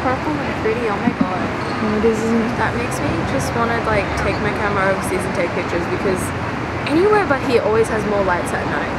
purple and pretty. Oh my god. No, it isn't. That makes me just want to like take my camera overseas and take pictures because anywhere but here always has more lights at night.